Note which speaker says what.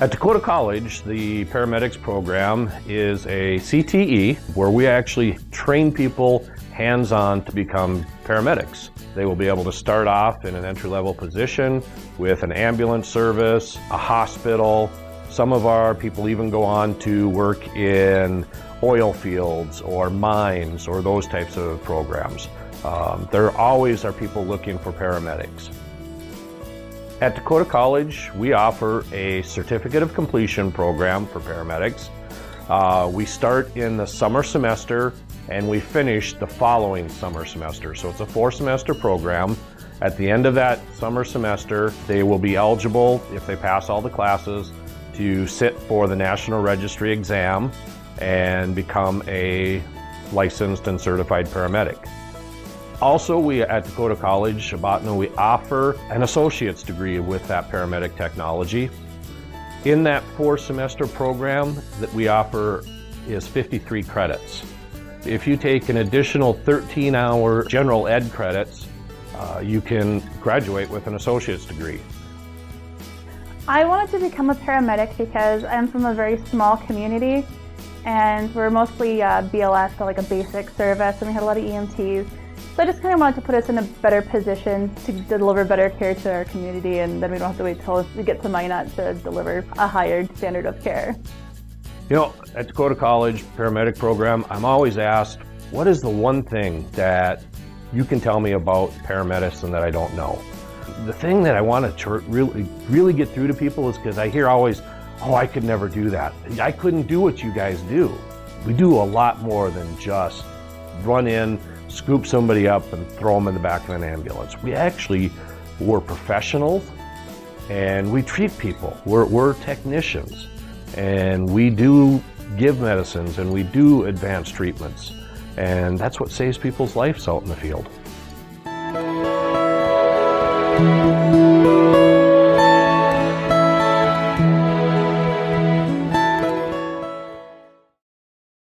Speaker 1: At Dakota College, the paramedics program is a CTE where we actually train people hands on to become paramedics. They will be able to start off in an entry level position with an ambulance service, a hospital. Some of our people even go on to work in oil fields or mines or those types of programs. Um, there always are people looking for paramedics. At Dakota College, we offer a certificate of completion program for paramedics. Uh, we start in the summer semester and we finish the following summer semester. So it's a four semester program. At the end of that summer semester, they will be eligible, if they pass all the classes, to sit for the National Registry exam and become a licensed and certified paramedic. Also, we at Dakota College, Bottineau, we offer an associate's degree with that paramedic technology. In that four semester program that we offer is 53 credits. If you take an additional 13 hour general ed credits, uh, you can graduate with an associate's degree.
Speaker 2: I wanted to become a paramedic because I'm from a very small community and we're mostly uh, BLS, so like a basic service, and we had a lot of EMTs. So I just kind of wanted to put us in a better position to deliver better care to our community, and then we don't have to wait till we get to Minot to deliver a higher standard of care.
Speaker 1: You know, at Dakota College paramedic program, I'm always asked, what is the one thing that you can tell me about paramedicine that I don't know? The thing that I want to really, really get through to people is because I hear always, oh, I could never do that. I couldn't do what you guys do. We do a lot more than just run in, scoop somebody up and throw them in the back of an ambulance. We actually we're professionals and we treat people. We're, we're technicians and we do give medicines and we do advanced treatments. And that's what saves people's lives out in the field.